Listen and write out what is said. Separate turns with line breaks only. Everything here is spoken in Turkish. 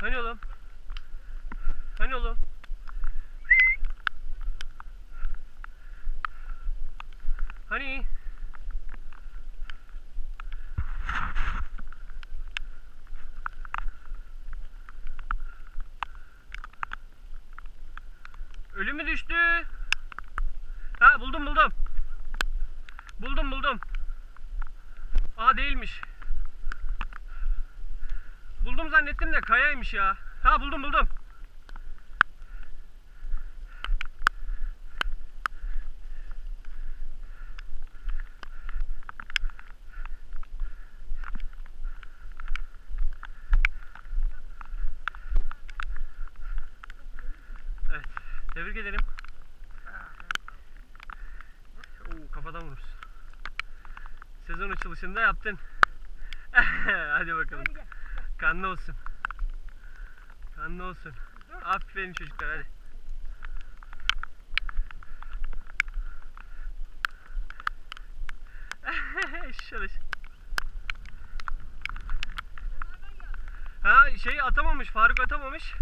Hani oğlum? Hani oğlum? Hani? Ölü mü düştü? Ha buldum buldum. Buldum buldum. Aa değilmiş. Zannettim de kayaymış ya. Ha buldum buldum. Evet. Tebrik ederim. Oo, kafadan vurmuş. Sezon açılışında yaptın. Hadi bakalım. Kanlı olsun. Kanlı olsun. Aferin çocuklar hadi. Çalış. Ha şey atamamış. Faruk atamamış.